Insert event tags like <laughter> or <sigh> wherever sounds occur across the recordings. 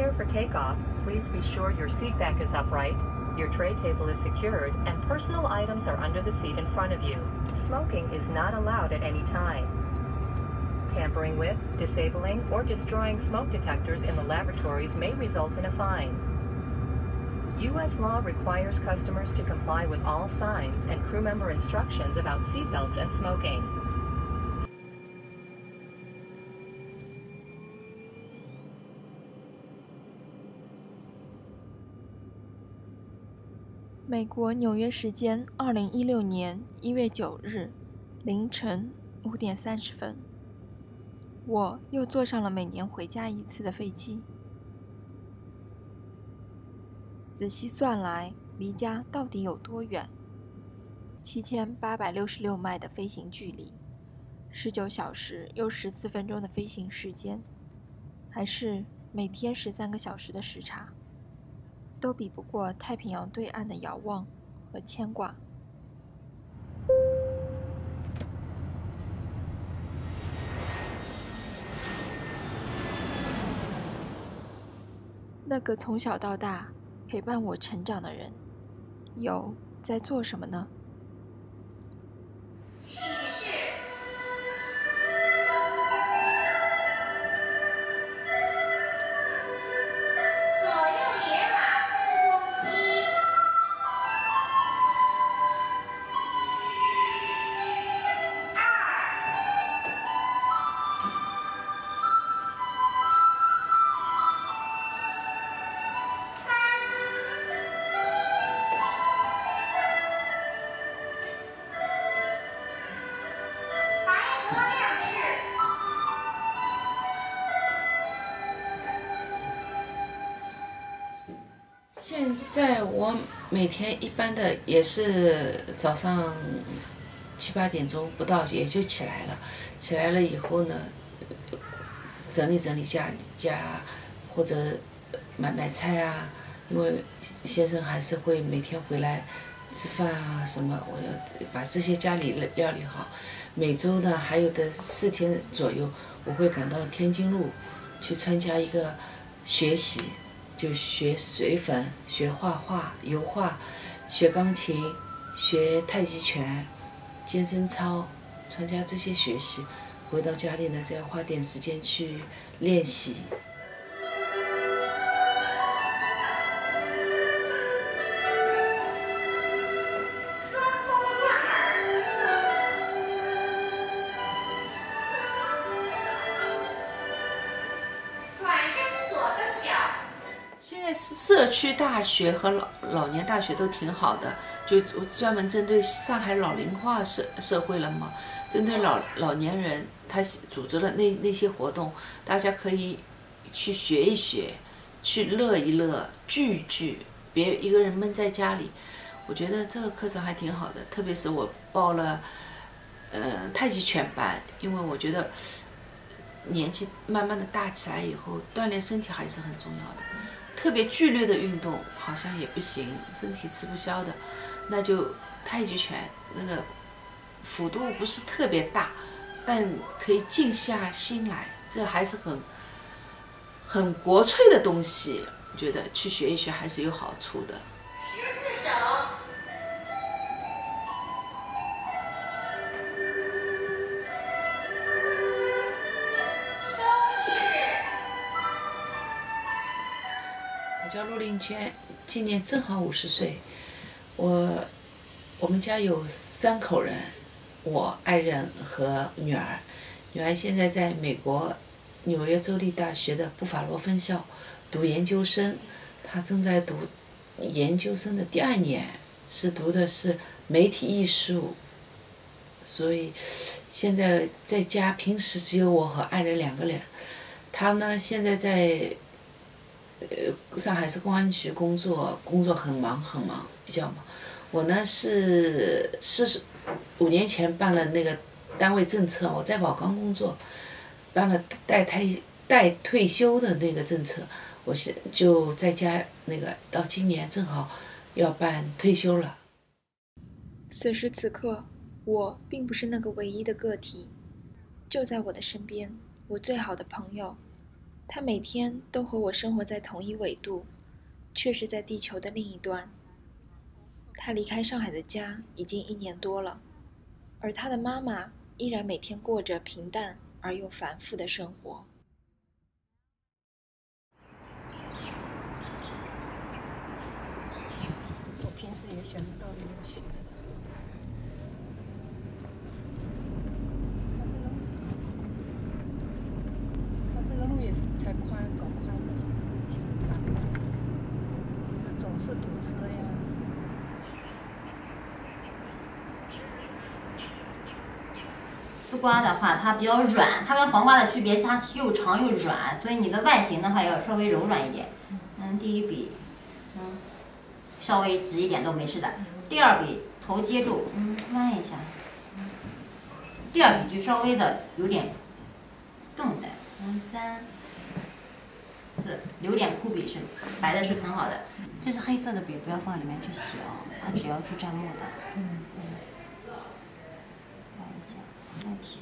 prepare for takeoff, please be sure your seat back is upright, your tray table is secured, and personal items are under the seat in front of you. Smoking is not allowed at any time. Tampering with, disabling, or destroying smoke detectors in the laboratories may result in a fine. U.S. law requires customers to comply with all signs and crew member instructions about seatbelts and smoking. 美国纽约时间二零一六年一月九日凌晨五点三十分，我又坐上了每年回家一次的飞机。仔细算来，离家到底有多远？七千八百六十六迈的飞行距离，十九小时又十四分钟的飞行时间，还是每天十三个小时的时差？都比不过太平洋对岸的遥望和牵挂。那个从小到大陪伴我成长的人，又在做什么呢？天一般的也是早上七八点钟不到也就起来了，起来了以后呢，整理整理家家或者买买菜啊，因为先生还是会每天回来吃饭啊什么，我要把这些家里料理好。每周呢还有的四天左右，我会赶到天津路去参加一个学习。就学水粉、学画画、油画、学钢琴、学太极拳、健身操，参加这些学习。回到家里呢，再花点时间去练习。社区大学和老老年大学都挺好的，就专门针对上海老龄化社社会了嘛，针对老老年人，他组织了那那些活动，大家可以去学一学，去乐一乐，聚一聚，别一个人闷在家里。我觉得这个课程还挺好的，特别是我报了，呃，太极拳班，因为我觉得年纪慢慢的大起来以后，锻炼身体还是很重要的。特别剧烈的运动好像也不行，身体吃不消的，那就太极拳那个幅度不是特别大，但可以静下心来，这还是很很国粹的东西，觉得去学一学还是有好处的。叫陆林娟，今年正好五十岁。我我们家有三口人，我爱人和女儿。女儿现在在美国纽约州立大学的布法罗分校读研究生，她正在读研究生的第二年，是读的是媒体艺术。所以现在在家，平时只有我和爱人两个人。他呢，现在在。呃，上海市公安局工作，工作很忙很忙，比较忙。我呢是四十五年前办了那个单位政策，我在宝钢工作，办了带退带退休的那个政策，我是就在家那个到今年正好要办退休了。此时此刻，我并不是那个唯一的个体，就在我的身边，我最好的朋友。他每天都和我生活在同一纬度，却是在地球的另一端。他离开上海的家已经一年多了，而他的妈妈依然每天过着平淡而又繁复的生活。我平时也喜欢到里面学的。它这个路也是宽，搞宽的，挺窄的，总是堵车呀。丝瓜的话，它比较软，它跟黄瓜的区别是它又长又软，所以你的外形的话要稍微柔软一点。嗯，第一笔，嗯，稍微直一点都没事的。第二笔头接住，嗯，弯一下。第二笔就稍微的有点动的，嗯，三、四，留点枯笔是白的是很好的。这是黑色的笔，不要放里面去洗哦，它只要去蘸墨的。嗯。看一下，再指。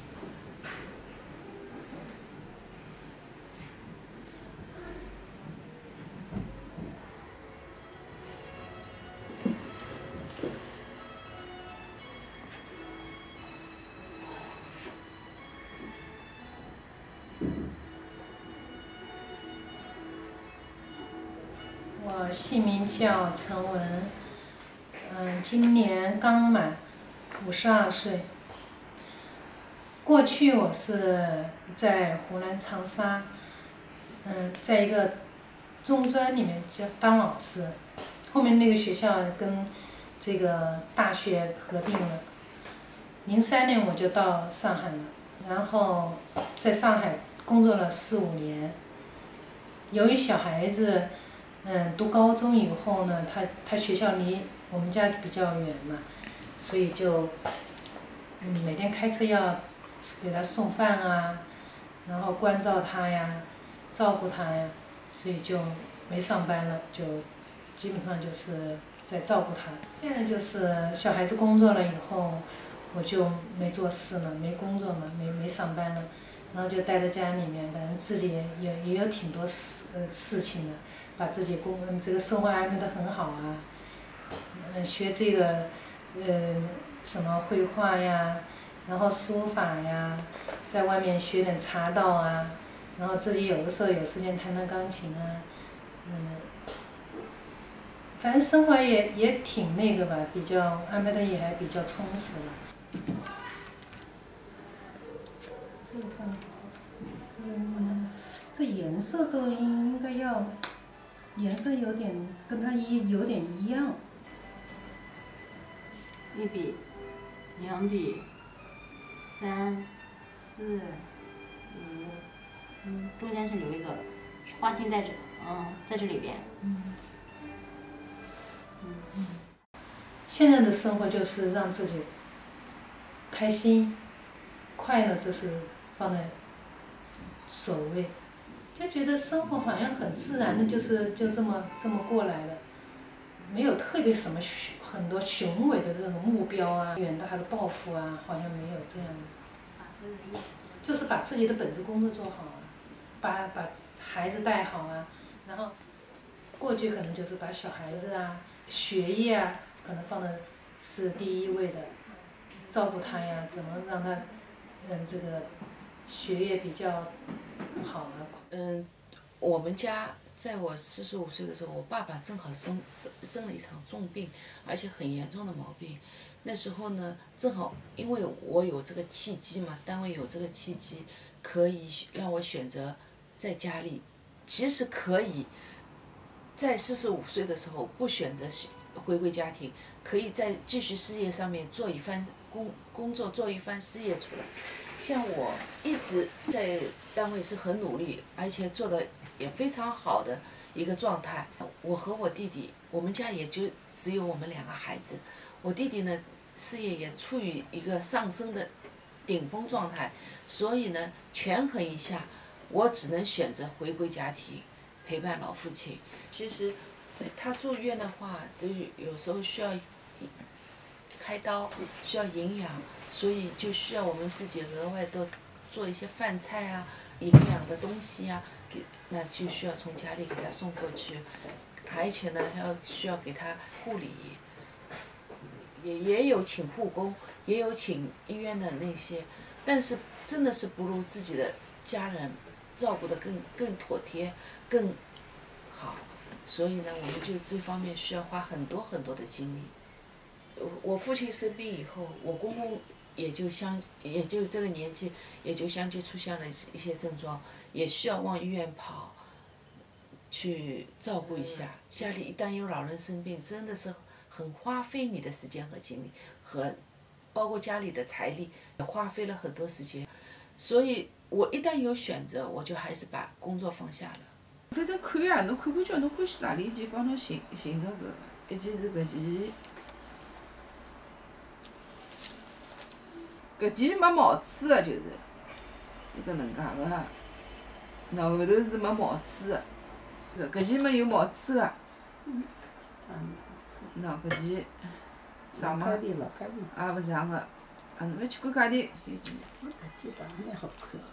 我姓名叫陈文，嗯，今年刚满五十二岁。过去我是在湖南长沙，嗯，在一个中专里面教当老师，后面那个学校跟这个大学合并了。零三年我就到上海了，然后在上海工作了四五年。由于小孩子，嗯，读高中以后呢，他他学校离我们家比较远嘛，所以就，嗯，每天开车要给他送饭啊，然后关照他呀，照顾他呀，所以就没上班了，就基本上就是在照顾他。现在就是小孩子工作了以后，我就没做事了，没工作嘛，没没上班了，然后就待在家里面，反正自己也也也有挺多事呃事情的。把自己工这个生活安排得很好啊，嗯，学这个，嗯，什么绘画呀，然后书法呀，在外面学点茶道啊，然后自己有的时候有时间弹弹钢琴啊，嗯，反正生活也也挺那个吧，比较安排的也还比较充实吧。这个放，这个这颜色都应应该要。颜色有点跟它一有点一样。一笔，两笔，三，四，五，嗯，中间是留一个花心在这，嗯，在这里边。嗯。嗯。现在的生活就是让自己开心、快乐，这是放在首位。就觉得生活好像很自然的，就是就这么这么过来的，没有特别什么雄很多雄伟的这种目标啊，远大的抱负啊，好像没有这样的。就是把自己的本职工作做好，啊把把孩子带好啊，然后过去可能就是把小孩子啊、学业啊，可能放的是第一位的，照顾他呀，怎么让他嗯这个学业比较好啊。嗯，我们家在我四十五岁的时候，我爸爸正好生生生了一场重病，而且很严重的毛病。那时候呢，正好因为我有这个契机嘛，单位有这个契机，可以让我选择在家里。其实可以在四十五岁的时候不选择回归家庭，可以在继续事业上面做一番工工作，做一番事业出来。像我一直在单位是很努力，而且做的也非常好的一个状态。我和我弟弟，我们家也就只有我们两个孩子。我弟弟呢，事业也处于一个上升的顶峰状态，所以呢，权衡一下，我只能选择回归家庭，陪伴老父亲。其实，他住院的话，就有时候需要开刀，需要营养。所以就需要我们自己额外多做一些饭菜啊，营养的东西啊，给那就需要从家里给他送过去，而且呢还要需要给他护理，也也有请护工，也有请医院的那些，但是真的是不如自己的家人照顾的更更妥帖，更好，所以呢，我们就这方面需要花很多很多的精力。我我父亲生病以后，我公公也就相也就这个年纪，也就相继出现了一些症状，也需要往医院跑，去照顾一下。家里一旦有老人生病，真的是很花费你的时间和精力，和包括家里的财力，也花费了很多时间。所以我一旦有选择，我就还是把工作放下了。反正看呀，侬看看叫侬欢喜哪里件，帮侬寻寻到搿个，一件是搿件，搿件没帽子个就是，是搿能介个，那后头是没帽子个，搿搿件没有帽子个，那搿件长嘛也勿长个，啊侬要去看价钿，三件。搿件长蛮好看哦。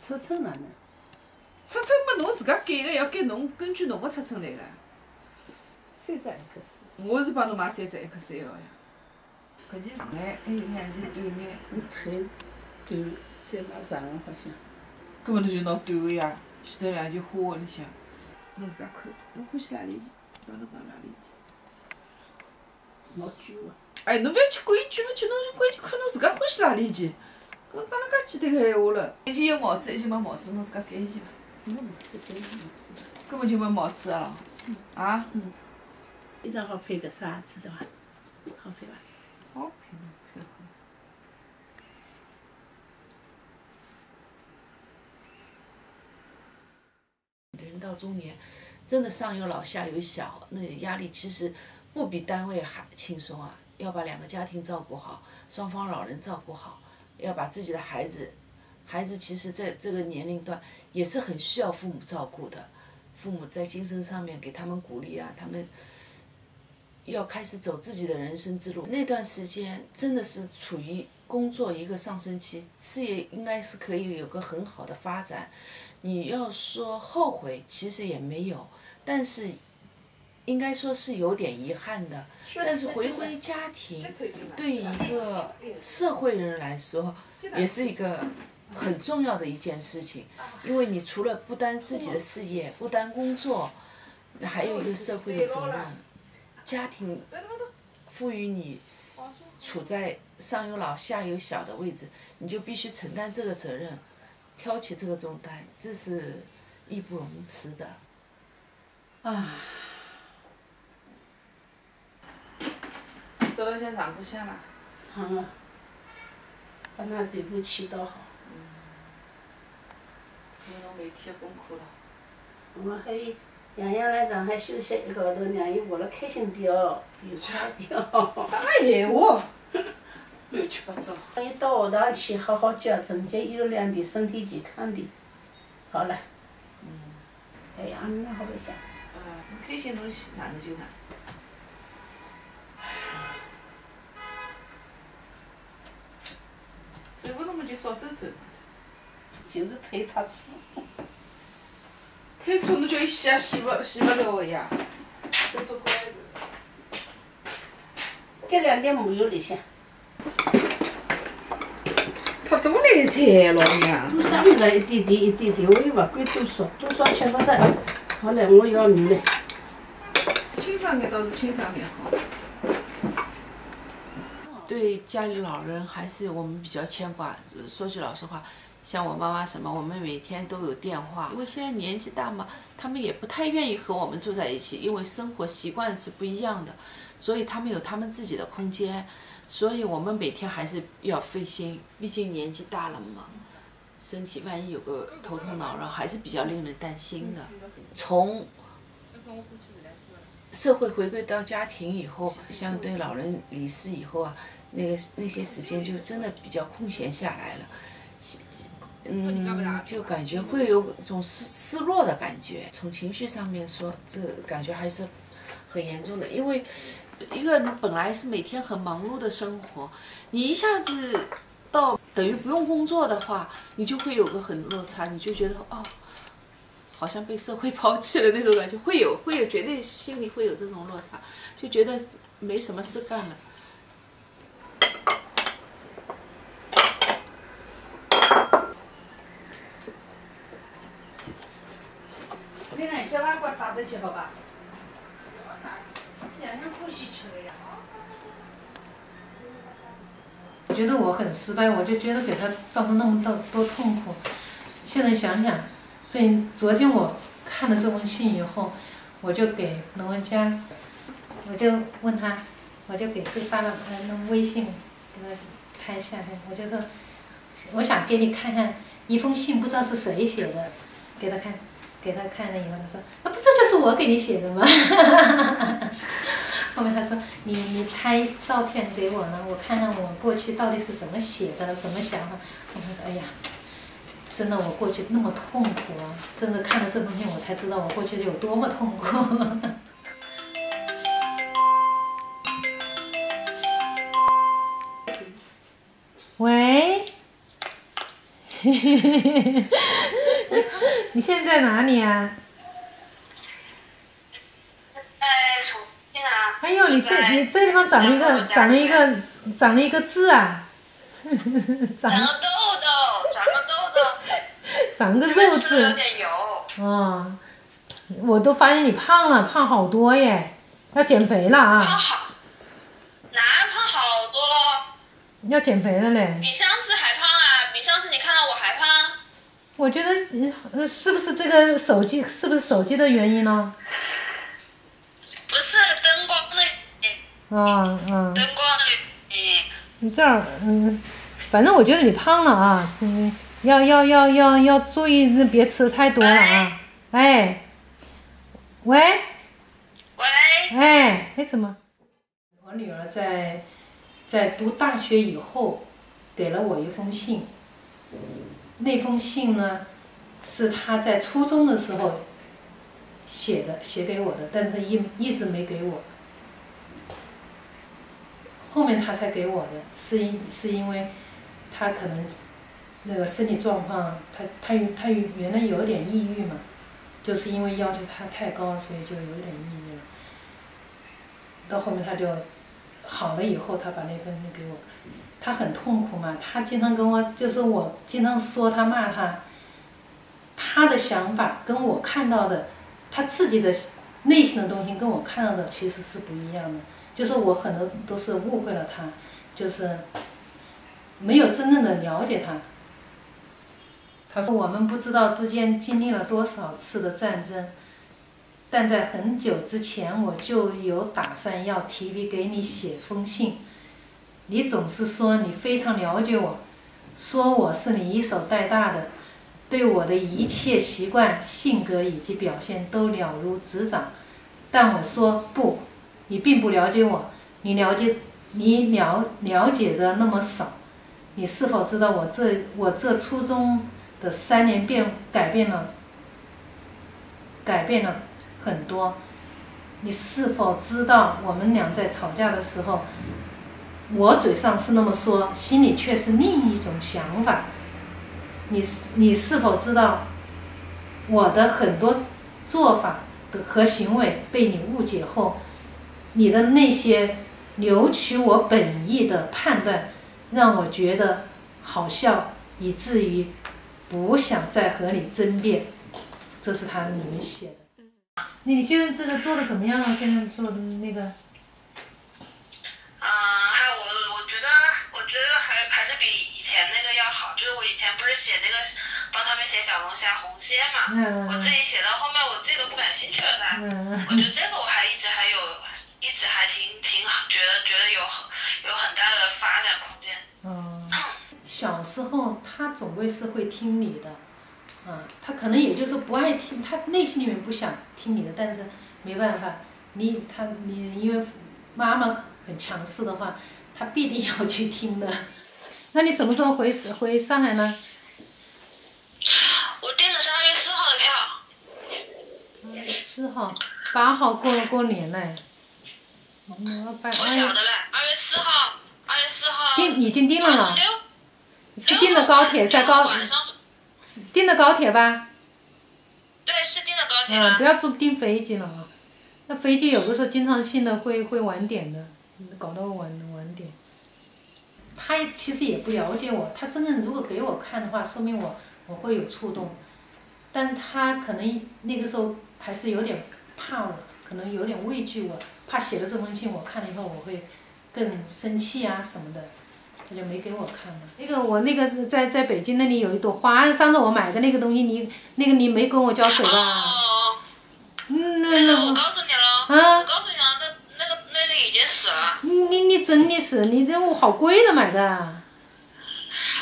尺寸哪能？尺寸么侬自家改个，要改侬根据侬个尺寸来个。三只 X。我是帮侬买三只 XL 呀。搿件长眼，还有两件短眼。我腿短，再买长个好像。搿么侬就拿短个呀，前头两件花个里向，侬自家看，侬欢喜何里件，帮侬讲哪里件。老贵个。哎，侬勿要去管伊贵勿贵，侬就关键看侬自家欢喜何里件。搿讲了介简单个闲话了，一件有帽子，一件没帽子，侬自家拣一件伐？没帽子，戴帽子。根本就没帽子个咯。啊？嗯。衣裳好配个啥子对伐？好配伐？<laughs> 人到中年，真的上有老下有小，那压力其实不比单位还轻松啊！要把两个家庭照顾好，双方老人照顾好，要把自己的孩子，孩子其实在这个年龄段也是很需要父母照顾的，父母在精神上面给他们鼓励啊，他们要开始走自己的人生之路。那段时间真的是处于工作一个上升期，事业应该是可以有个很好的发展。你要说后悔，其实也没有，但是应该说是有点遗憾的。但是回归家庭，对一个社会人来说，也是一个很重要的一件事情。因为你除了不单自己的事业，不单工作，还有一个社会的责任。家庭赋予你处在上有老下有小的位置，你就必须承担这个责任。挑起这个重担，这是义不容辞的。啊！走了先上过香了。上了。把那这步祈祷好。嗯。做侬每天的功课了。我还有洋洋来上海休息一个号头，让伊活了开心点哦，愉快点哦。啥个闲话？乱七八糟。等伊到学堂去，好好教，成绩优良点，身体健康点。好了。嗯。哎呀，蛮好白相。嗯，侬开心东西哪能就哪。走不动么就少走走。就是腿太粗。腿粗侬叫伊洗也洗勿洗勿了个呀。都做过来个。搿两点麻油里向。太多来菜老娘。多少么子一点点一点点，我又不管多少，多少吃勿得。好嘞，我要米嘞。清爽点倒是清爽点好。对家里老人还是我们比较牵挂。说句老实话，像我妈妈什么，我们每天都有电话。因为现在年纪大嘛，他们也不太愿意和我们住在一起，因为生活习惯是不一样的，所以他们有他们自己的空间。所以我们每天还是要费心，毕竟年纪大了嘛，身体万一有个头痛脑热，还是比较令人担心的。从社会回归到家庭以后，相对老人离世以后啊，那个那些时间就真的比较空闲下来了，嗯，就感觉会有种失失落的感觉。从情绪上面说，这感觉还是很严重的，因为。一个你本来是每天很忙碌的生活，你一下子到等于不用工作的话，你就会有个很落差，你就觉得哦，好像被社会抛弃了那种感觉，<laughs> 会有会有绝对心里会有这种落差，就觉得没什么事干了。小碗锅打得起好吧？两人不许吃的呀。我觉得我很失败，我就觉得给他造成那么多多痛苦。现在想想，所以昨天我看了这封信以后，我就给龙文佳，我就问他，我就给这个发了呃那微信，给他拍下来，我就说，我想给你看看一封信，不知道是谁写的，给他看，给他看了以后，他说，啊，不这就是我给你写的吗？<laughs> 后面他说你你拍照片给我呢，我看看我过去到底是怎么写的，怎么想的。后面说哎呀，真的我过去那么痛苦啊！真的看了这封信，我才知道我过去的有多么痛苦。<laughs> 喂，嘿嘿嘿嘿嘿 <laughs> 你现在在哪里啊？在重庆啊。哎呦，你这你这地方长了一个长了一个长了一个痣啊，<laughs> 长了个痘痘，长个痘痘，长个肉吃的有痣。点油。哦，我都发现你胖了，胖好多耶，要减肥了胖啊，好，哪胖好多了？要减肥了嘞。比上次还胖啊！比上次你看到我还胖。我觉得嗯呃是不是这个手机是不是手机的原因呢？不是灯光的啊嗯，灯光的原因。你这儿嗯，反正我觉得你胖了啊，嗯，要要要要要注意，那别吃太多了啊。哎，喂。喂，哎，哎，怎么？我女儿在在读大学以后，给了我一封信。那封信呢，是他在初中的时候写的，写给我的，但是一一直没给我。后面他才给我的，是因是因为他可能那个身体状况，他他他原来有点抑郁嘛，就是因为要求他太高，所以就有点抑郁了。到后面他就好了以后，他把那封信给我，他很痛苦嘛，他经常跟我，就是我经常说他骂他，他的想法跟我看到的，他自己的内心的东西跟我看到的其实是不一样的，就是我很多都是误会了他，就是没有真正的了解他。他说我们不知道之间经历了多少次的战争。但在很久之前，我就有打算要提笔给你写封信。你总是说你非常了解我，说我是你一手带大的，对我的一切习惯、性格以及表现都了如指掌。但我说不，你并不了解我，你了解你了了解的那么少。你是否知道我这我这初中的三年变改变了，改变了？很多，你是否知道我们俩在吵架的时候，我嘴上是那么说，心里却是另一种想法。你你是否知道我的很多做法的和行为被你误解后，你的那些扭曲我本意的判断，让我觉得好笑，以至于不想再和你争辩。这是他里面写的。你现在这个做的怎么样了？现在做的那个，啊、还有我，我觉得，我觉得还还是比以前那个要好。就是我以前不是写那个帮他们写小龙虾、红蝎嘛，嗯我自己写到后面我自己都不感兴趣了才。嗯我觉得这个我还一直还有，一直还挺挺好，觉得觉得有很有很大的发展空间。嗯，小时候他总归是会听你的，啊，他可能也就是不爱听，他内心里面不想听你的，但是没办法，你他你因为妈妈很强势的话，他必定要去听的。<laughs> 那你什么时候回回上海呢？我订的是二月四号的票，四号、八号过了过年嘞。我晓得嘞，二月四号，二月四号。订已经订了了二十六，是订的高铁，在高是订的高铁吧？对，是订的高铁嗯，不。要坐订飞机了啊。那飞机有的时候经常性的会会晚点的，搞到晚晚点。他其实也不了解我，他真的如果给我看的话，说明我我会有触动，但他可能那个时候还是有点怕我，可能有点畏惧我，怕写了这封信我看了以后我会更生气啊什么的，他就没给我看了。那个我那个在在北京那里有一朵花，上次我买的那个东西，你那个你没跟我浇水吧？哦，嗯，那那个我告诉你了，啊我告诉你你你真的是，你这我好贵的买的，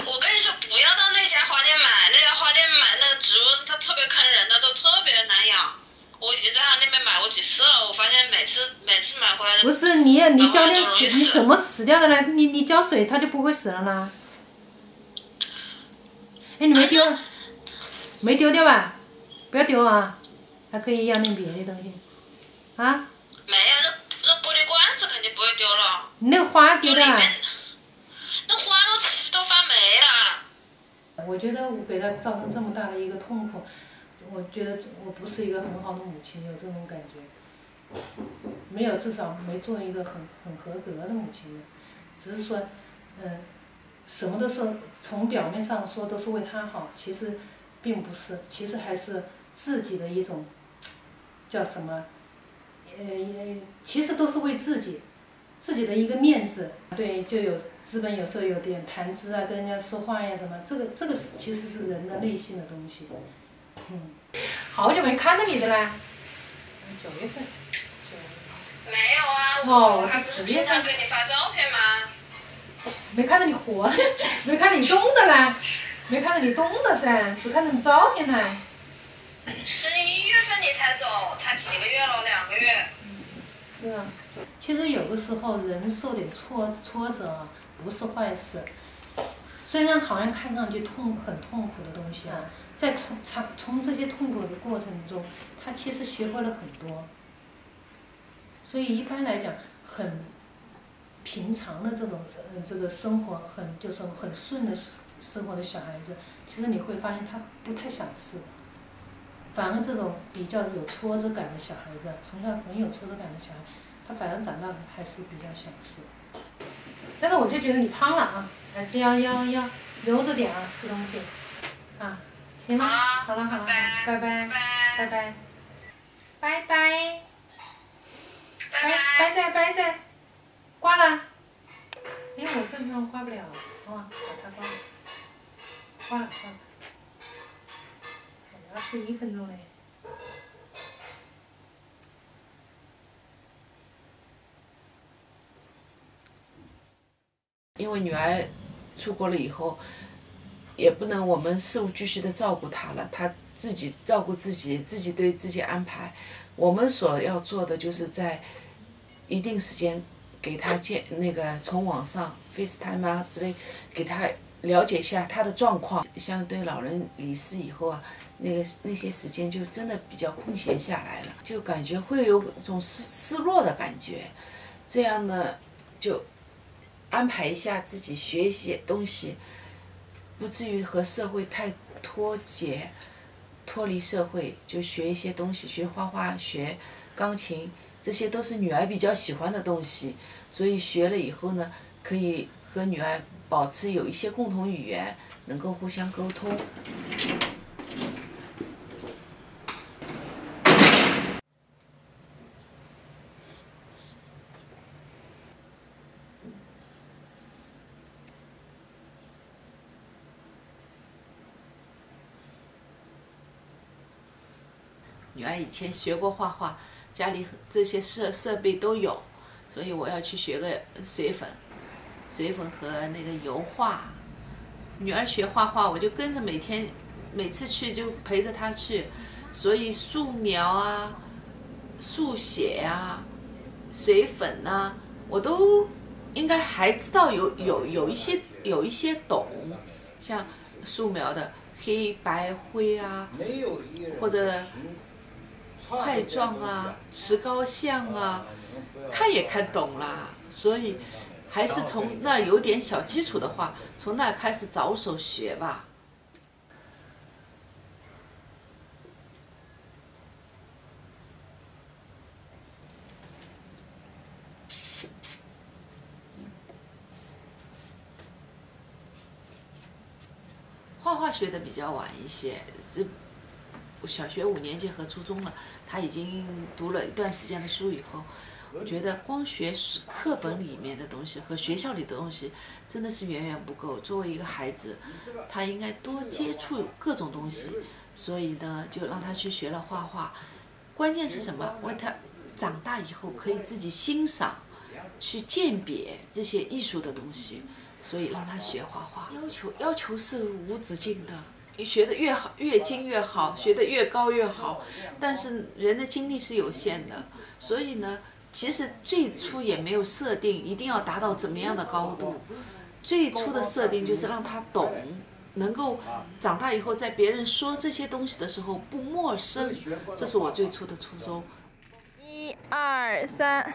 我跟你说，不要到那家花店买，那家花店买那个植物，它特别坑人的，都特别难养。我已经在他那边买过几次了，我发现每次每次买回来的不是你你浇点水，你怎么死掉的呢？你你浇水它就不会死了啦。哎，你没丢，没丢掉吧？不要丢啊，还可以养点别的东西，啊？没有，那不会丢了，你那个花丢掉了？就里面那花都起都发霉了。我觉得我给他造成这么大的一个痛苦，我觉得我不是一个很好的母亲，有这种感觉。没有，至少没做一个很很合格的母亲的，只是说，嗯，什么都是从表面上说都是为他好，其实并不是，其实还是自己的一种叫什么，呃，其实都是为自己。自己的一个面子，对，就有资本有时候有点谈资啊，跟人家说话呀什么，这个这个是其实是人的内心的东西。嗯，好久没看到你的啦，九月份，没有啊，哦是我还不是十月份经常给你发照片吗？没看到你活，没看到你动的啦，没看到你动的噻，只看到你照片啦。十一月份你才走，才几个月了，两个月。是啊，其实有的时候人受点挫挫折啊，不是坏事。虽然好像看上去痛很痛苦的东西啊，在从从从这些痛苦的过程中，他其实学会了很多。所以一般来讲，很平常的这种呃这个生活，很就是很顺的生活的小孩子，其实你会发现他不太想试。反而这种比较有挫折感的小孩子，从小很有挫折感的小孩，他反正长大还是比较想吃。但是我就觉得你胖了啊，还是要要要留着点啊，吃东西。啊，行了，好了好了，拜拜拜拜拜拜拜拜拜噻拜噻，挂了。哎，我这地方挂不了，哦，把它挂了，挂了挂了。二十一分钟嘞。因为女儿出国了以后，也不能我们事无巨细的照顾她了，她自己照顾自己，自己对自己安排。我们所要做的就是在一定时间给她见那个从网上 FaceTime 啊之类，给她了解一下她的状况。像对老人离世以后啊，那个那些时间就真的比较空闲下来了，就感觉会有种失失落的感觉。这样呢，就安排一下自己学一些东西，不至于和社会太脱节、脱离社会，就学一些东西，学画画、学钢琴，这些都是女儿比较喜欢的东西，所以学了以后呢，可以和女儿保持有一些共同语言，能够互相沟通。以前学过画画，家里这些设设备都有，所以我要去学个水粉，水粉和那个油画。女儿学画画，我就跟着每天，每次去就陪着她去，所以素描啊、速写啊、水粉啊，我都应该还知道有有有一些有一些懂，像素描的黑白灰啊，或者。块状啊，石膏像啊，看也看懂了，所以还是从那有点小基础的话，从那开始着手学吧。画画学的比较晚一些，是小学五年级和初中了。他已经读了一段时间的书以后，我觉得光学课本里面的东西和学校里的东西真的是远远不够。作为一个孩子，他应该多接触各种东西，所以呢，就让他去学了画画。关键是什么？为他长大以后可以自己欣赏、去鉴别这些艺术的东西。所以让他学画画，要求要求是无止境的，你学的越好，越精越好，学的越高越好。但是人的精力是有限的，所以呢，其实最初也没有设定一定要达到怎么样的高度。最初的设定就是让他懂，能够长大以后在别人说这些东西的时候不陌生，这是我最初的初衷。一二三，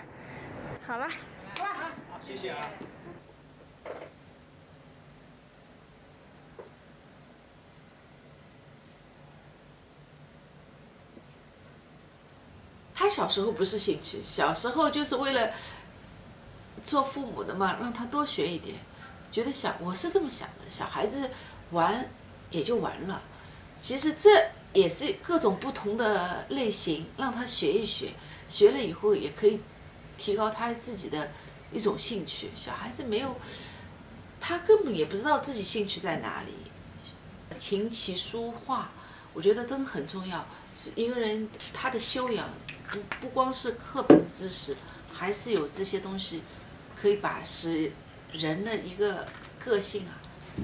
好了，好，谢谢啊。他小时候不是兴趣，小时候就是为了做父母的嘛，让他多学一点。觉得小，我是这么想的，小孩子玩也就玩了。其实这也是各种不同的类型，让他学一学，学了以后也可以提高他自己的一种兴趣。小孩子没有，他根本也不知道自己兴趣在哪里。琴棋书画，我觉得都很重要。一个人他的修养。不不光是课本知识，还是有这些东西，可以把使人的一个个性啊，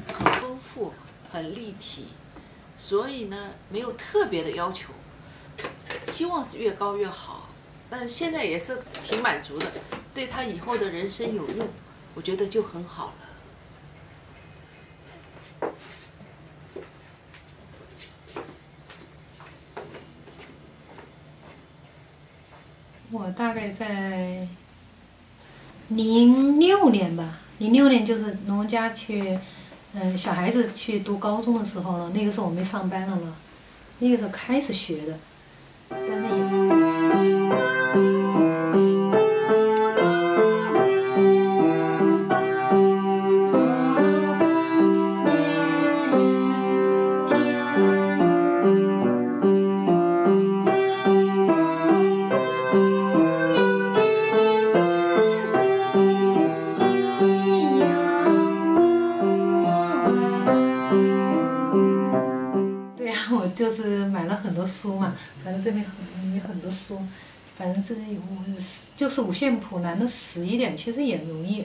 很丰富、很立体。所以呢，没有特别的要求，希望是越高越好。但现在也是挺满足的，对他以后的人生有用，我觉得就很好了。我大概在零六年吧，零六年就是农家去，嗯，小孩子去读高中的时候了。那个时候我没上班了嘛，那个时候开始学的，但是也很有很多书，反正这五就是五线谱，难的死一点，其实也容易。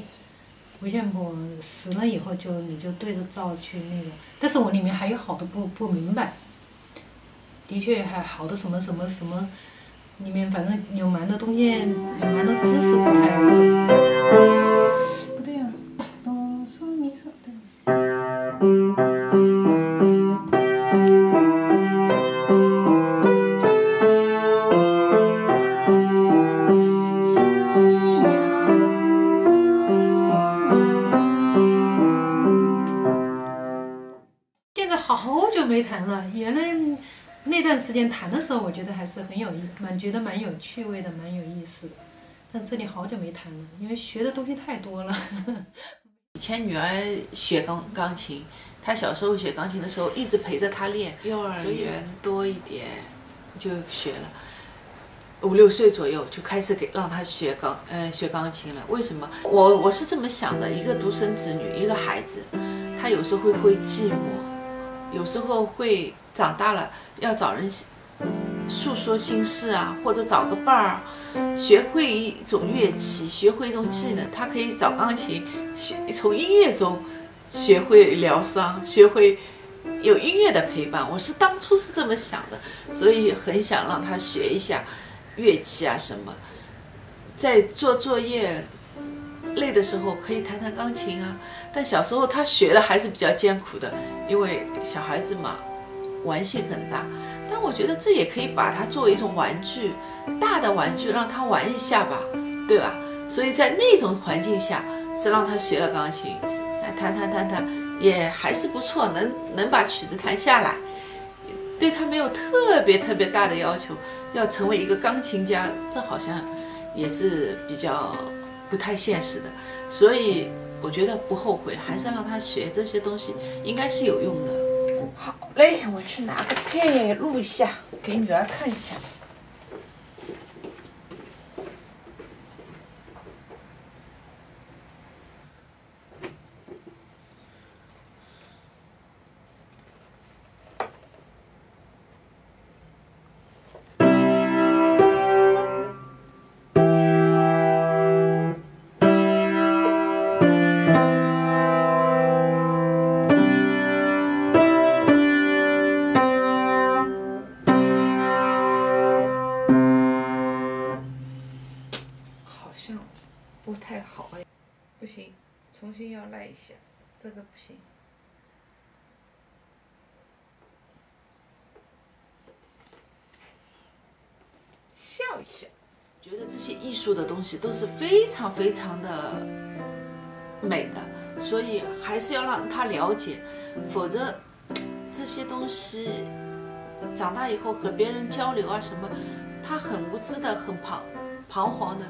五线谱死了以后，就你就对着照去那个，但是我里面还有好多不不明白，的确还好多什么什么什么，里面反正有蛮多东西，有蛮多知识不太懂。时间弹的时候，我觉得还是很有意，蛮觉得蛮有趣味的，蛮有意思的。但这里好久没弹了，因为学的东西太多了。<laughs> 以前女儿学钢钢琴，她小时候学钢琴的时候，一直陪着她练。幼儿园多一点就学了，五六岁左右就开始给让她学钢，嗯，学钢琴了。为什么？我我是这么想的：一个独生子女，一个孩子，他有时候会会寂寞，有时候会长大了。要找人诉说心事啊，或者找个伴儿，学会一种乐器，学会一种技能。他可以找钢琴，学从音乐中学会疗伤，学会有音乐的陪伴。我是当初是这么想的，所以很想让他学一下乐器啊什么，在做作业累的时候可以弹弹钢琴啊。但小时候他学的还是比较艰苦的，因为小孩子嘛。玩性很大，但我觉得这也可以把它作为一种玩具，大的玩具让他玩一下吧，对吧？所以在那种环境下，是让他学了钢琴，哎，弹弹弹弹也还是不错，能能把曲子弹下来。对他没有特别特别大的要求，要成为一个钢琴家，这好像也是比较不太现实的。所以我觉得不后悔，还是让他学这些东西，应该是有用的。好嘞，我去拿个片录一下，给女儿看一下。要来一下，这个不行。笑一笑，觉得这些艺术的东西都是非常非常的美的，所以还是要让他了解，否则这些东西长大以后和别人交流啊什么，他很无知的、很彷彷徨的，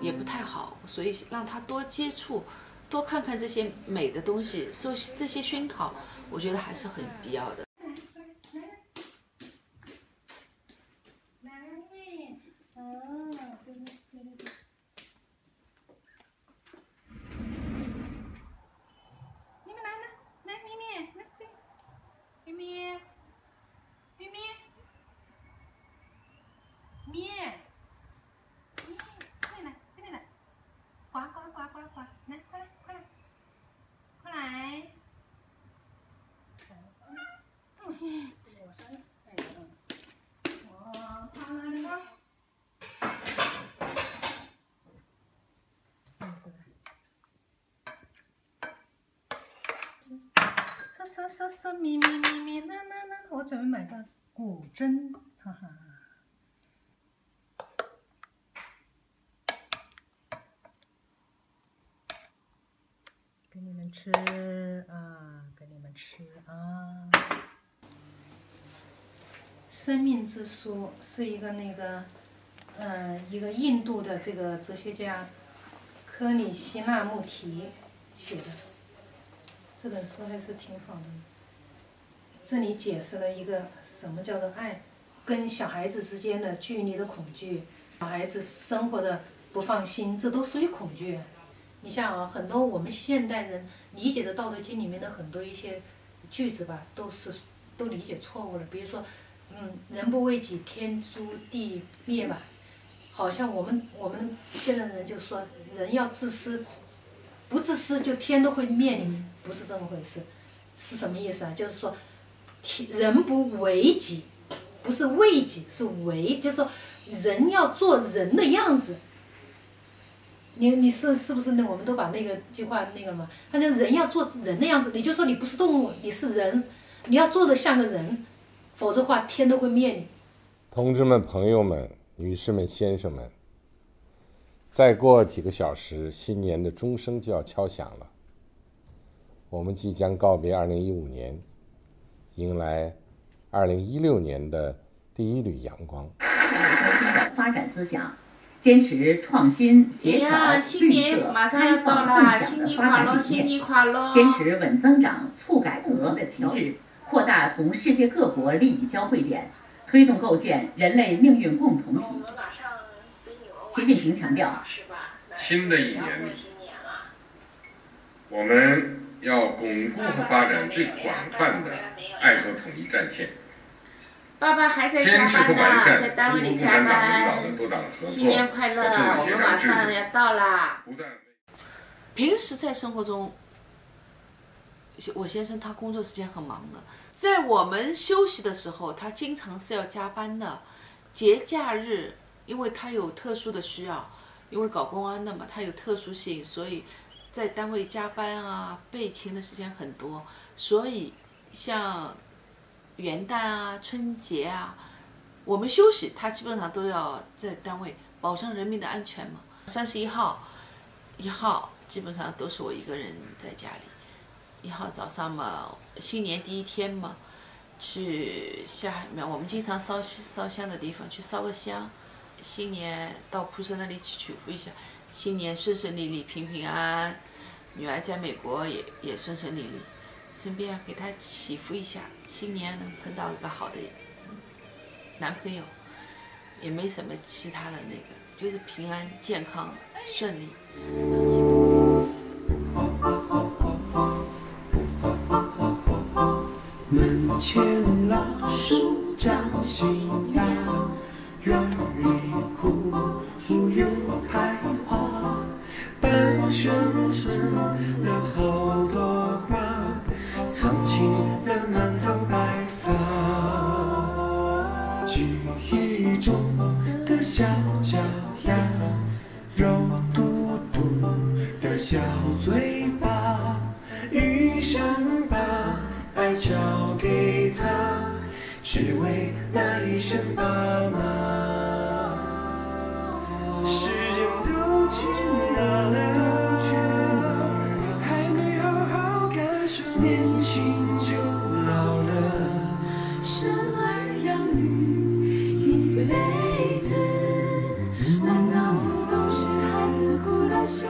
也不太好。所以让他多接触，多看看这些美的东西，受这些熏陶，我觉得还是很必要的。咪咪来来来，咪咪来这，咪咪，咪咪，咪，咪，这边来这边来，呱呱呱呱呱，来快来快来，快来。嗯，我跑哪里了？说说说说咪咪咪咪啦啦啦！我准备买个古筝，哈哈。给你们吃啊，给你们吃啊。生命之书是一个那个，嗯、一个印度的这个哲学家科里希纳穆提写的。这本书还是挺好的。这里解释了一个什么叫做爱，跟小孩子之间的距离的恐惧，小孩子生活的不放心，这都属于恐惧。你像啊，很多我们现代人理解的《道德经》里面的很多一些句子吧，都是都理解错误了。比如说，嗯，人不为己，天诛地灭吧。好像我们我们现在人就说人要自私，不自私就天都会灭你，不是这么回事，是什么意思啊？就是说，天人不为己，不是为己，是为，就是说人要做人的样子。你你是是不是那我们都把那个句话那个嘛？他就人要做人的样子，你就说你不是动物，你是人，你要做的像个人，否则的话天都会灭你。同志们、朋友们、女士们、先生们，再过几个小时，新年的钟声就要敲响了。我们即将告别2015年，迎来2016年的第一缕阳光。发展思想，坚持创新、协调、呀新绿年色、马上要开放、到了共享新年的发快乐新展理念年快乐，坚持稳增长、促改革的旗帜，扩大同世界各国利益交汇点，推动构建人类命运共同体。习近平强调，新的一年里，我们要巩固和发展最广泛的爱国统一战线，爸爸还在加坚持和班呢，完善在单位里加中国共产党领导班新年快乐！我们马上要到啦。平时在生活中，我先生他工作时间很忙的，在我们休息的时候，他经常是要加班的。节假日，因为他有特殊的需要，因为搞公安的嘛，他有特殊性，所以在单位加班啊、备勤的时间很多。所以像元旦啊、春节啊，我们休息，他基本上都要在单位保证人民的安全嘛。三十一号、一号基本上都是我一个人在家里。一号早上嘛，新年第一天嘛，去下海庙，我们经常烧烧香的地方去烧个香，新年到菩萨那里去祈福一下，新年顺顺利利、平平安安。女儿在美国也也顺顺利利，顺便给她祈福一下，新年能碰到一个好的男朋友，也没什么其他的那个，就是平安健康顺利。<laughs> 门前老树长新芽，院里枯木又开花，半生存了好多花，藏进了满头白发。记忆中的小脚丫，肉嘟嘟的小嘴那一声爸妈。时间都去哪了？还没好好感受，年轻就老了。生儿养女一辈子，满脑子都是孩子哭了笑。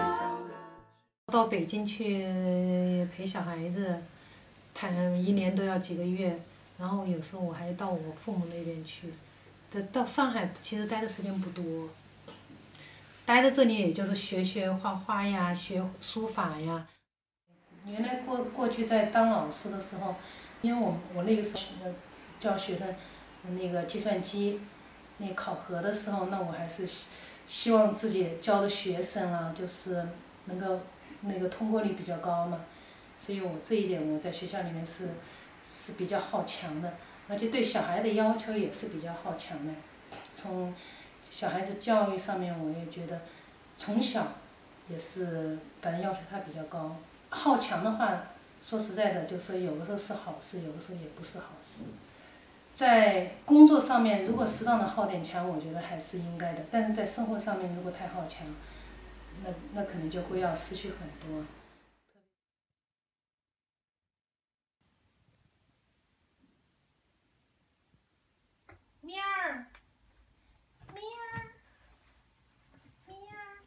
到北京去陪小孩子。他一年都要几个月，然后有时候我还到我父母那边去。这到上海其实待的时间不多，待在这里也就是学学画画呀，学书法呀。原来过过去在当老师的时候，因为我我那个时候学教学的那个计算机，那考核的时候，那我还是希希望自己教的学生啊，就是能够那个通过率比较高嘛。所以我这一点我在学校里面是是比较好强的，而且对小孩的要求也是比较好强的。从小孩子教育上面，我也觉得从小也是反正要求他比较高。好强的话，说实在的，就是有的时候是好事，有的时候也不是好事。在工作上面，如果适当的好点强，我觉得还是应该的。但是在生活上面，如果太好强，那那可能就会要失去很多。喵儿，喵儿，喵儿，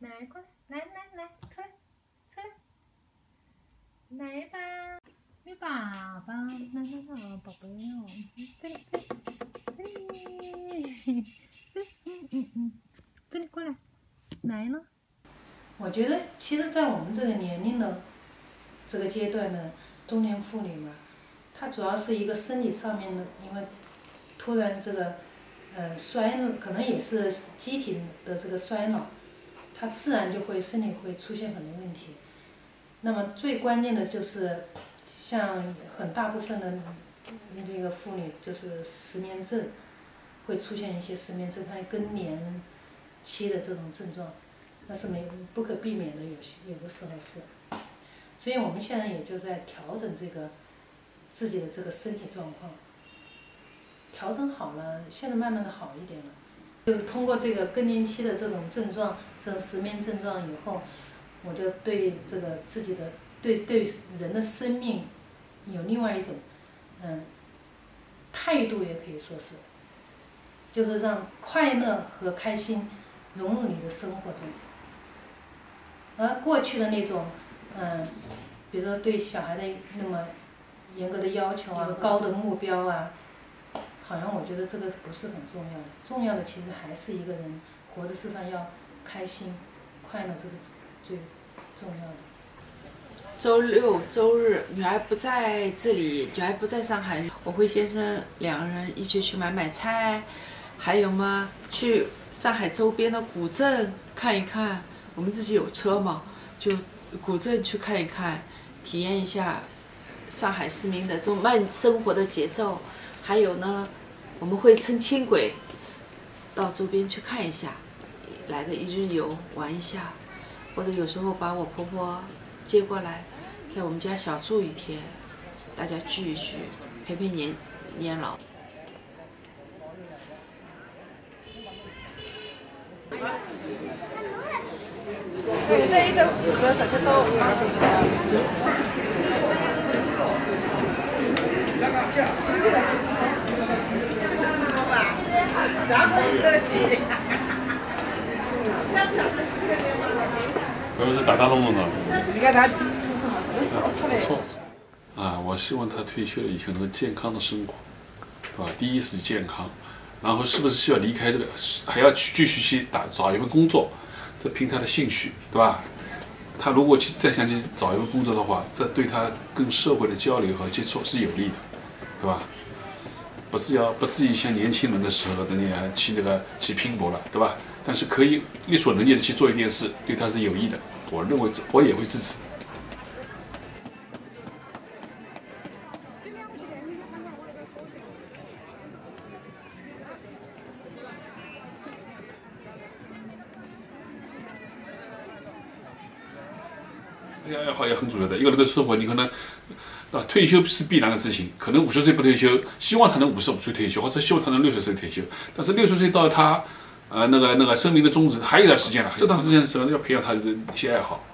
来过来，来来来，出来，出来，来吧，你爸爸，来来来，宝贝哦，这里这里，这里，过来，来了。我觉得，其实，在我们这个年龄的这个阶段的中年妇女嘛。它主要是一个生理上面的，因为突然这个，呃，衰可能也是机体的这个衰老，它自然就会身体会出现很多问题。那么最关键的就是，像很大部分的这个妇女就是失眠症，会出现一些失眠症，它更年期的这种症状，那是没不可避免的，有些有的时候是。所以我们现在也就在调整这个。自己的这个身体状况调整好了，现在慢慢的好一点了。就是通过这个更年期的这种症状，这种失眠症状以后，我就对这个自己的对对人的生命有另外一种嗯态度，也可以说是，就是让快乐和开心融入你的生活中。而过去的那种嗯，比如说对小孩的那么。严格的要求啊，高的目标啊，好像我觉得这个不是很重要的。重要的其实还是一个人活在世上要开心、快乐，这是最重要的。周六周日，女儿不在这里，女儿不在上海，我会先生两个人一起去买买菜，还有吗，去上海周边的古镇看一看。我们自己有车嘛，就古镇去看一看，体验一下。上海市民的这种慢生活的节奏，还有呢，我们会乘轻轨到周边去看一下，来个一日游玩一下，或者有时候把我婆婆接过来，在我们家小住一天，大家聚一聚，陪陪年年老。在有的有的社区都马上知咱们设计，香肠的吃个面吗？不是打大龙龙的。你看他不错，啊，我希望他退休了以后能够健康的生活，对吧？第一是健康，然后是不是需要离开这个，还要去继续去打找一份工作，这凭他的兴趣，对吧？他如果去再想去找一份工作的话，这对他跟社会的交流和接触是有利的，对吧？不是要不至于像年轻人的时候的那样去那个去拼搏了，对吧？但是可以力所能及的去做一件事，对他是有益的。我认为这我也会支持。培养爱好也很主要的。一个人的生活，你可能啊退休是必然的事情，可能五十岁不退休，希望他能五十五岁退休，或者希望他能六十岁退休。但是六十岁到他呃那个那个生命的终止还有一段时间了，这段时间的时候要培养他的一些爱好，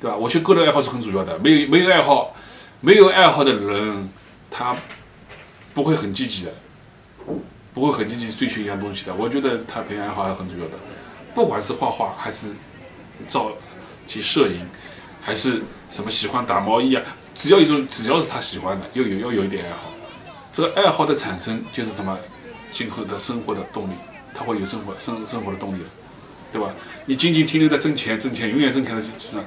对吧？我觉得个人爱好是很主要的。没有没有爱好，没有爱好的人，他不会很积极的，不会很积极追求一样东西的。我觉得他培养爱好还是很主要的，不管是画画还是照去摄影。还是什么喜欢打毛衣啊？只要一种，只要是他喜欢的，又有要有一点爱好，这个爱好的产生就是什么今后的生活的动力，他会有生活生生活的动力的，对吧？你仅仅停留在挣钱挣钱，永远挣钱的基础上，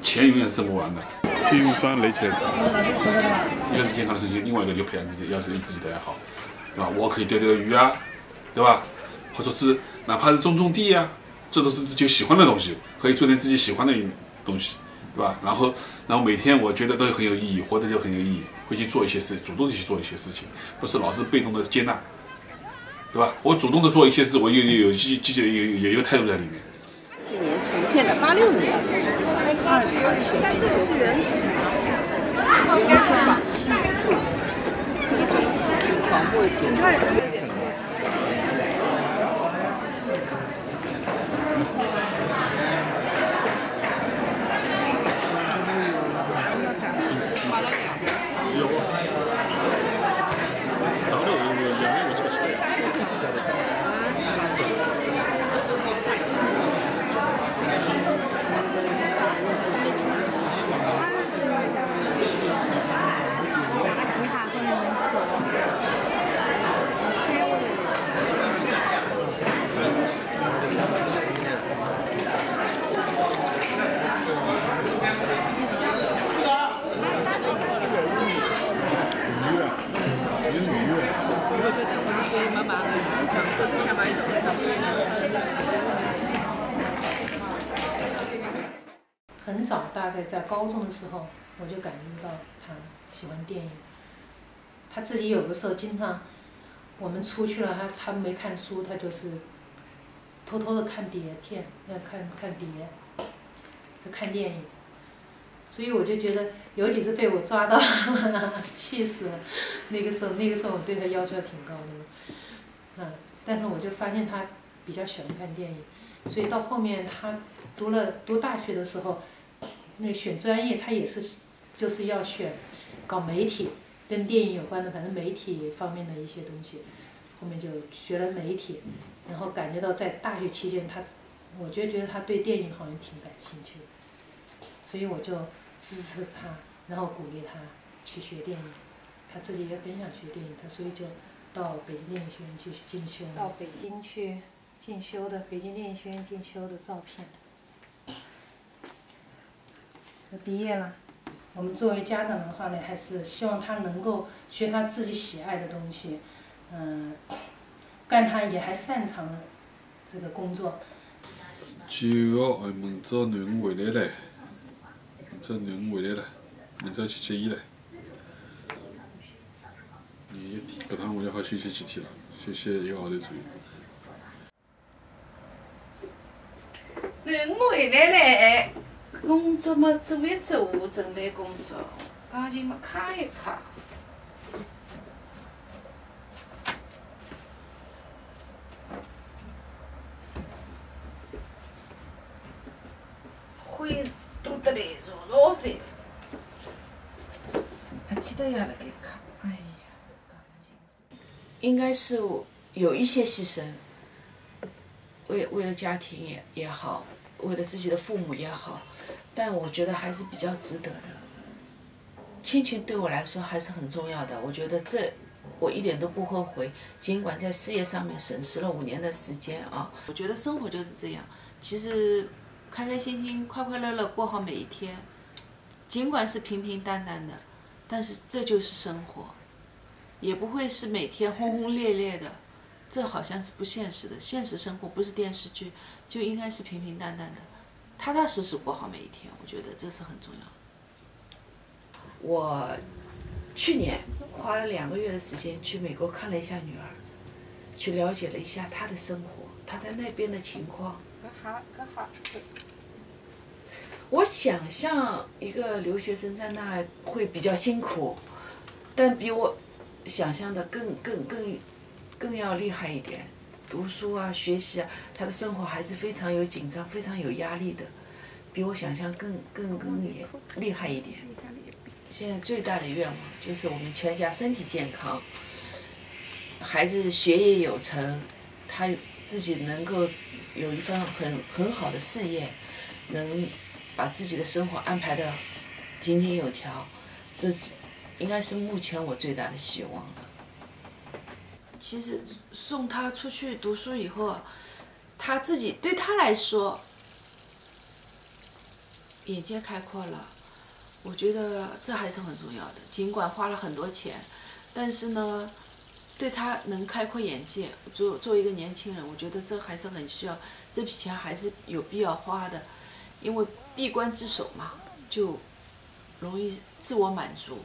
钱永远是挣不完的。就用砖垒起来，一个是健康的身心，另外一个就培养自己，要是有自己的爱好，对吧？我可以钓钓鱼啊，对吧？或者是哪怕是种种地呀，这都是自己喜欢的东西，可以做点自己喜欢的。东西，对吧？然后，然后每天我觉得都很有意义，活得就很有意义，会去做一些事，主动的去做一些事情，不是老是被动的接纳，对吧？我主动的做一些事，我有有积积极有有一个态度在里面。几年重建的？八六年。二零二零年是原址。原山七柱，一砖七柱，黄过九。很早，大概在高中的时候，我就感觉到他喜欢电影。他自己有的时候经常，我们出去了，他他没看书，他就是偷偷的看碟片，要看看碟，就看电影。所以我就觉得有几次被我抓到，气死了。那个时候，那个时候我对他要求挺高的，嗯，但是我就发现他比较喜欢看电影，所以到后面他读了读大学的时候。那选专业，他也是，就是要选搞媒体，跟电影有关的，反正媒体方面的一些东西。后面就学了媒体，然后感觉到在大学期间，他，我就觉得他对电影好像挺感兴趣的，所以我就支持他，然后鼓励他去学电影。他自己也很想学电影，他所以就到北京电影学院去进修。到北京去进修的，北京电影学院进修的照片。毕业了，我们作为家长的话呢，还是希望他能够学他自己喜爱的东西，嗯，干他也还擅长的这个工作。九号，明早囡恩回来了，明早囡恩回来了，明早去接伊了。你搿趟我就好休息几天了，休息一个号头左右。囡恩回来了。工作嘛，做一做，我准备工作，赶紧嘛看一看。得来吵吵翻翻。还记得呀，那个卡，哎呀，应该是有一些牺牲，为为了家庭也也好，为了自己的父母也好，但我觉得还是比较值得的。亲情对我来说还是很重要的，我觉得这我一点都不后悔。尽管在事业上面损失了五年的时间啊，我觉得生活就是这样。其实开开心心、快快乐乐过好每一天，尽管是平平淡淡的，但是这就是生活，也不会是每天轰轰烈烈的，这好像是不现实的。现实生活不是电视剧，就应该是平平淡淡的，踏踏实实过好每一天。我觉得这是很重要的。我去年花了两个月的时间去美国看了一下女儿，去了解了一下她的生活，她在那边的情况。我想象一个留学生在那会比较辛苦，但比我想象的更更更更要厉害一点。读书啊，学习啊，他的生活还是非常有紧张、非常有压力的，比我想象更更更厉害一点。现在最大的愿望就是我们全家身体健康，孩子学业有成，他自己能够有一份很很好的事业，能把自己的生活安排的井井有条，这应该是目前我最大的希望了。其实送他出去读书以后，他自己对他来说眼界开阔了。我觉得这还是很重要的，尽管花了很多钱，但是呢，对他能开阔眼界，作作为一个年轻人，我觉得这还是很需要，这笔钱还是有必要花的，因为闭关自守嘛，就容易自我满足，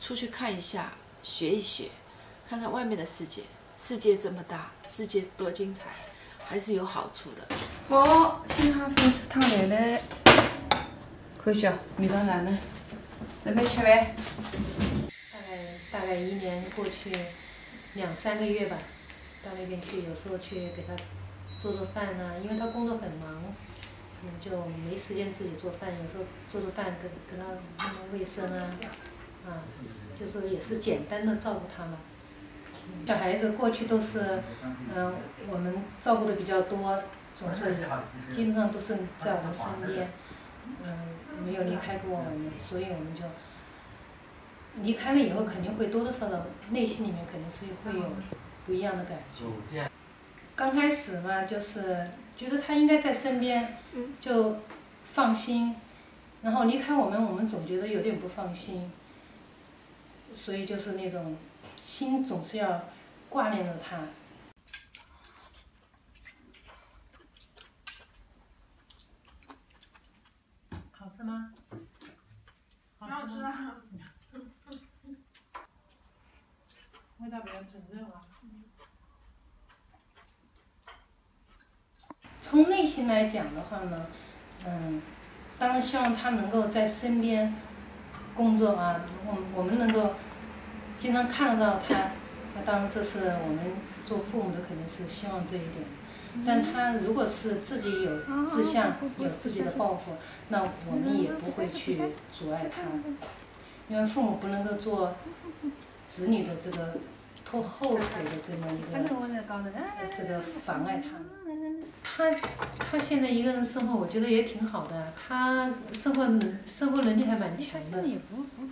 出去看一下，学一学，看看外面的世界，世界这么大，世界多精彩，还是有好处的。好，青哈粉丝汤来了。看下味道哪能？准备吃饭。大概大概一年过去两三个月吧，到那边去，有时候去给他做做饭啊、因为他工作很忙，嗯，就没时间自己做饭，有时候做做饭给给他弄弄卫生啊，啊，就是也是简单的照顾他嘛。小孩子过去都是，嗯、我们照顾的比较多，总是基本上都是在我们身边，嗯、没有离开过我们，所以我们就离开了以后，肯定会多多少少内心里面肯定是会有不一样的感觉。刚开始嘛，就是觉得他应该在身边，就放心，然后离开我们，我们总觉得有点不放心，所以就是那种心总是要挂念着他。好吃吗？好吃啊！<laughs> 味道比较纯正啊。从内心来讲的话呢，嗯，当然希望他能够在身边工作啊，我我们能够经常看得到他，那当然这是我们做父母的肯定是希望这一点。但他如果是自己有志向、有自己的抱负，那我们也不会去阻碍他，因为父母不能够做子女的这个拖后腿的这么一个这个妨碍他。他他现在一个人生活，我觉得也挺好的。他生活能生活能力还蛮强的，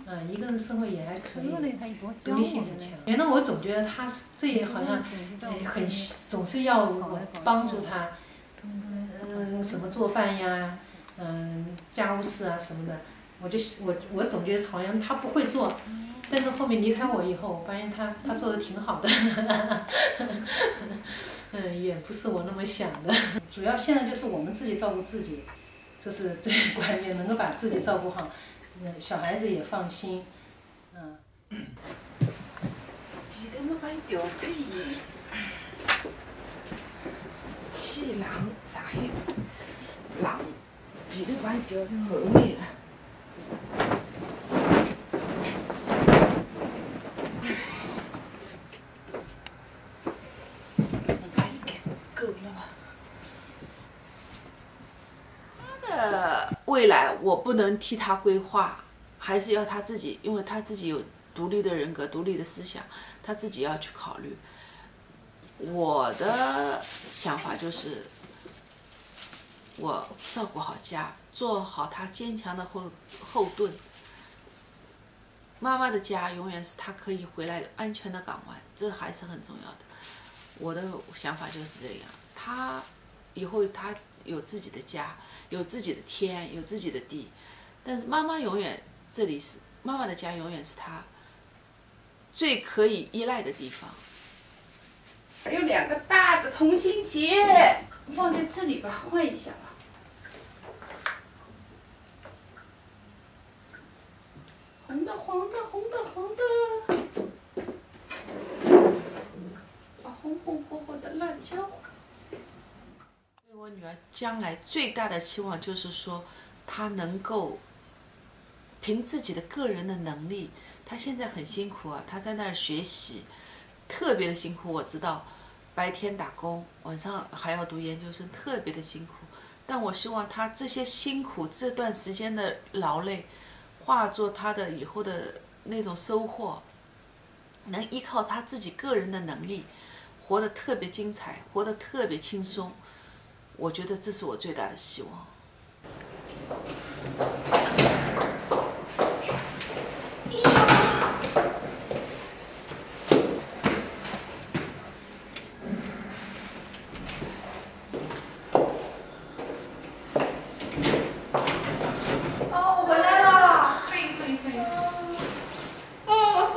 嗯，一个人生活也还可以，独立性很强。原来我总觉得他是这也好像呃很总是要我帮助他，嗯，什么做饭呀，嗯，家务事啊什么的，我就我我总觉得好像他不会做，但是后面离开我以后，我发现他他做的挺好的。<laughs> 嗯，也不是我那么想的，<laughs> 主要现在就是我们自己照顾自己，这是最 <laughs> 关键，能够把自己照顾好，嗯，小孩子也放心，嗯。皮头嘛，帮伊调配伊，天冷，上海冷，皮头帮伊调厚眼个。胃未来我不能替他规划，还是要他自己，因为他自己有独立的人格、独立的思想，他自己要去考虑。我的想法就是，我照顾好家，做好他坚强的后后盾。妈妈的家永远是他可以回来的安全的港湾，这还是很重要的。我的想法就是这样，他以后他有自己的家，有自己的天，有自己的地，但是妈妈永远这里是妈妈的家，永远是她最可以依赖的地方。还有两个大的同心结，放在这里吧，换一下吧。红的，黄的，红的，黄的，啊，红红火火的辣椒。我女儿将来最大的期望就是说，她能够凭自己的个人的能力，她现在很辛苦啊，她在那儿学习，特别的辛苦。我知道，白天打工，晚上还要读研究生，特别的辛苦。但我希望她这些辛苦这段时间的劳累，化作她的以后的那种收获，能依靠她自己个人的能力，活得特别精彩，活得特别轻松。我觉得这是我最大的希望。哦，回来了，可以可以可以。哦，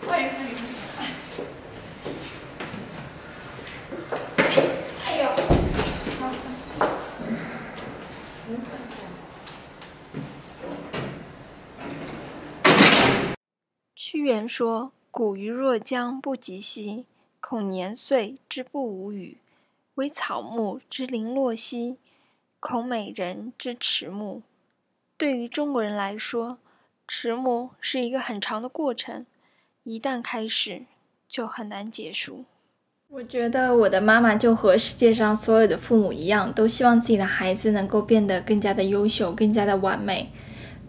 可以可以。哎呦，屈原说：“古鱼若将不及兮，恐年岁之不吾与；惟草木之零落兮，恐美人之迟暮。”对于中国人来说，迟暮是一个很长的过程，一旦开始，就很难结束。我觉得我的妈妈就和世界上所有的父母一样，都希望自己的孩子能够变得更加的优秀，更加的完美。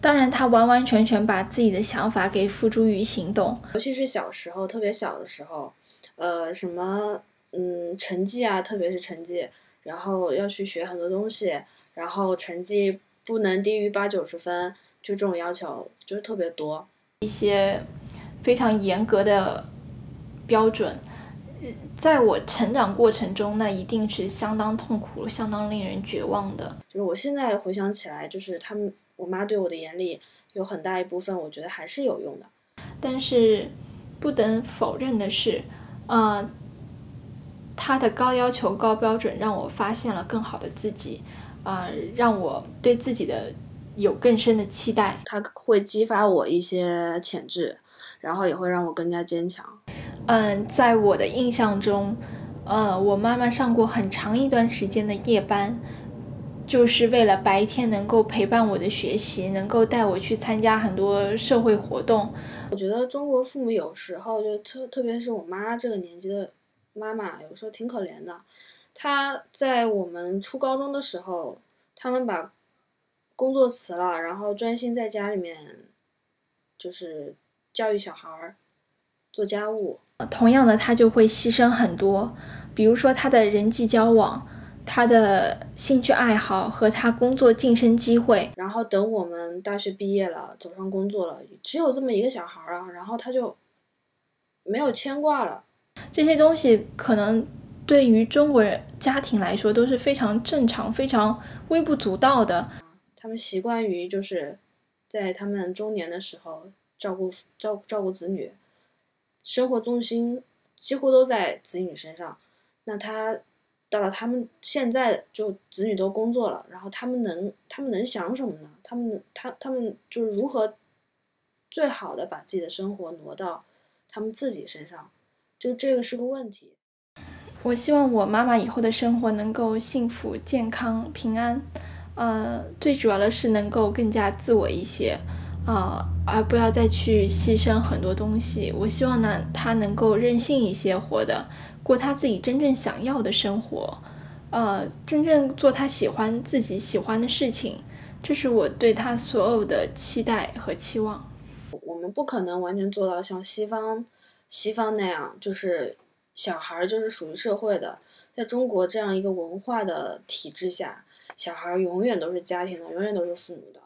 当然，他完完全全把自己的想法给付诸于行动。尤其是小时候，特别小的时候，呃，什么嗯成绩啊，特别是成绩，然后要去学很多东西，然后成绩不能低于八九十分，就这种要求就是特别多。一些非常严格的标准，呃在我成长过程中，那一定是相当痛苦、相当令人绝望的。就是我现在回想起来，就是他们我妈对我的严厉，有很大一部分我觉得还是有用的。但是不能否认的是，呃，她的高要求、高标准让我发现了更好的自己，啊、让我对自己的有更深的期待。她会激发我一些潜质，然后也会让我更加坚强。嗯，在我的印象中，呃，我妈妈上过很长一段时间的夜班，就是为了白天能够陪伴我的学习，能够带我去参加很多社会活动。我觉得中国父母有时候就特特别是我妈这个年纪的妈妈，有时候挺可怜的。她在我们初高中的时候，他们把工作辞了，然后专心在家里面，就是教育小孩儿，做家务。同样的，她就会牺牲很多，比如说她的人际交往、他的兴趣爱好和他工作晋升机会。然后等我们大学毕业了，走上工作了，只有这么一个小孩儿啊，然后他就没有牵挂了。这些东西可能对于中国人家庭来说都是非常正常、非常微不足道的。他们习惯于就是在他们中年的时候照顾照照顾子女，生活重心几乎都在子女身上。那他到了他们现在就子女都工作了，然后他们能他们能想什么呢？他们他他们就是如何最好的把自己的生活挪到他们自己身上，就这个是个问题。我希望我妈妈以后的生活能够幸福、健康、平安，呃，最主要的是能够更加自我一些，呃，而不要再去牺牲很多东西。我希望呢，她能够任性一些，活的过他自己真正想要的生活，呃，真正做他喜欢自己喜欢的事情，这是我对他所有的期待和期望。我们不可能完全做到像西方西方那样，就是小孩儿就是属于社会的。在中国这样一个文化的体制下，小孩儿永远都是家庭的，永远都是父母的。